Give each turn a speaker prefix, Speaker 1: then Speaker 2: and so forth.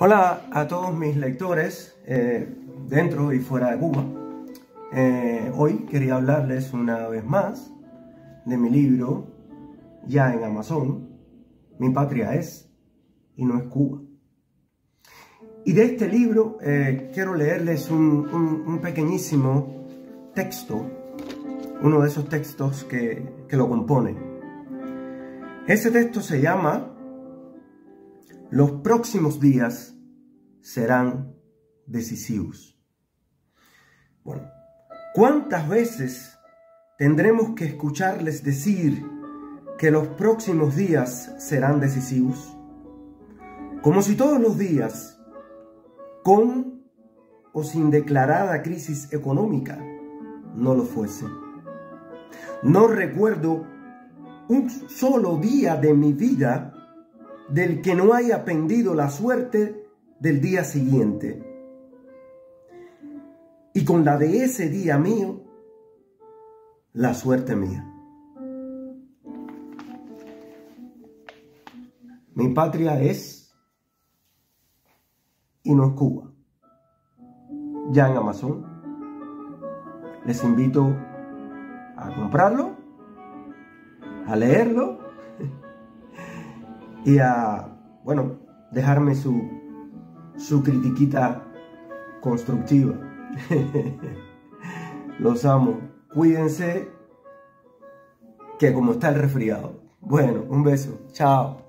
Speaker 1: Hola a todos mis lectores eh, dentro y fuera de Cuba. Eh, hoy quería hablarles una vez más de mi libro ya en Amazon, Mi patria es y no es Cuba. Y de este libro eh, quiero leerles un, un, pequeñísimo texto, uno de esos textos que, que lo componen. Ese texto se llama los próximos días serán decisivos. Bueno, ¿cuántas veces tendremos que escucharles decir que los próximos días serán decisivos? Como si todos los días, con o sin declarada crisis económica, no lo fuesen. No recuerdo un solo día de mi vida del que no haya pendido la suerte del día siguiente. Y con la de ese día mío, la suerte mía. Mi patria es Cuba. Ya en Amazon. Les invito a comprarlo, a leerlo y a, bueno, dejarme su, su critiquita constructiva. Los amo. Cuídense que como está el resfriado. Bueno, un beso. Chao.